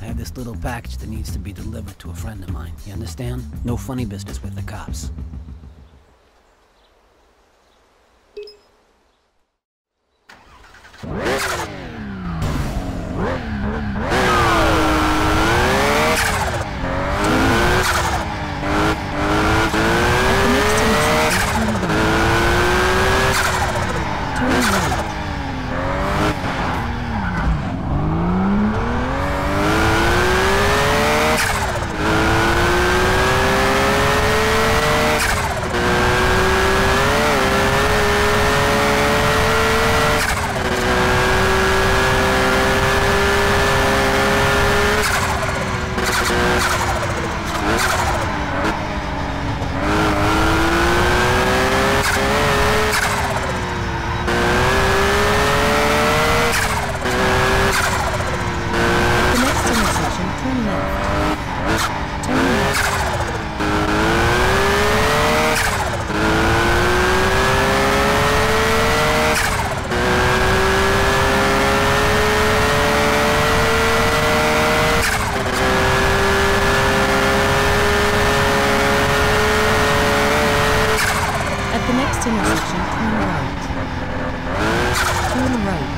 I have this little package that needs to be delivered to a friend of mine. You understand? No funny business with the cops. At the next intersection, turn right. Turn right. At the next intersection, turn left. Turn left. At the next intersection, turn right. Turn right.